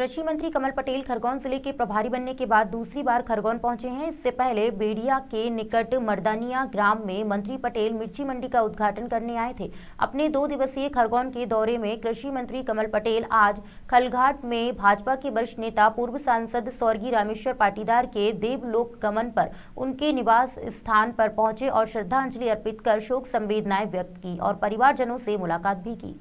कृषि मंत्री कमल पटेल खरगोन ज़िले के प्रभारी बनने के बाद दूसरी बार खरगोन पहुँचे हैं। इससे पहले बेड़िया के निकट मर्दानिया ग्राम में मंत्री पटेल मिर्ची मंडी का उद्घाटन करने आए थे। अपने दो दिवसीय खरगोन के दौरे में कृषि मंत्री कमल पटेल आज खलघाट में भाजपा के वरिष्ठ नेता, पूर्व सांसद स्वर्गीय रामेश्वर पाटीदार के देवलोक गमन पर उनके निवास स्थान पर पहुँचे और श्रद्धांजलि अर्पित कर शोक संवेदनाएँ व्यक्त की और परिवारजनों से मुलाकात भी की।